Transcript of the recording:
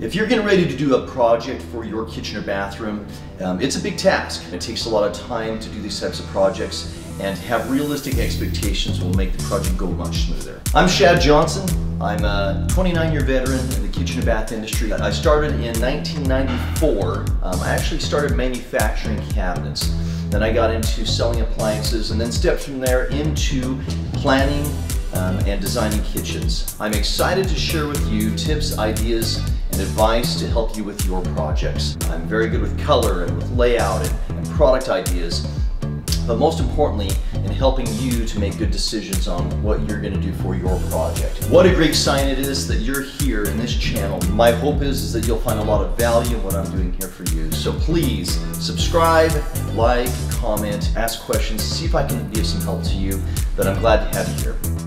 If you're getting ready to do a project for your kitchen or bathroom, um, it's a big task. It takes a lot of time to do these types of projects and have realistic expectations will make the project go much smoother. I'm Shad Johnsen. I'm a 29 year veteran in the kitchen and bath industry. I started in 1994. Um, I actually started manufacturing cabinets. Then I got into selling appliances and then stepped from there into planning um, and designing kitchens. I'm excited to share with you tips, ideas, and advice to help you with your projects. I'm very good with color and with layout and, and product ideas, but most importantly, in helping you to make good decisions on what you're going to do for your project. What a great sign it is that you're here in this channel. My hope is, is that you'll find a lot of value in what I'm doing here for you. So please subscribe, like, comment, ask questions, see if I can be of some help to you, but I'm glad to have you here.